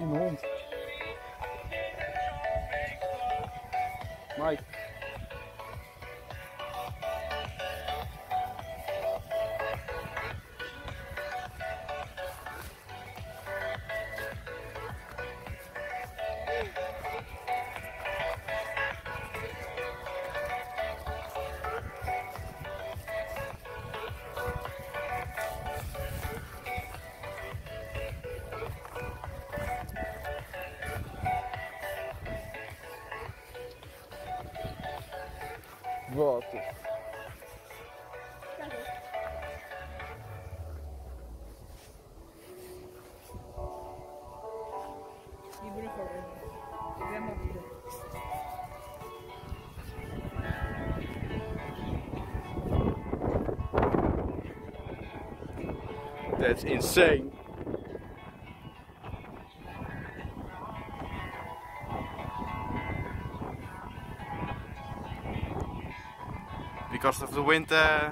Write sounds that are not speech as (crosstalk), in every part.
Fucking hond. Mike. That's insane. Because of the wind, uh,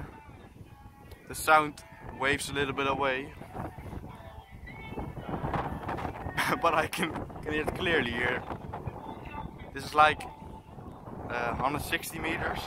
the sound waves a little bit away. (laughs) but I can, can hear it clearly here. This is like uh, 160 meters.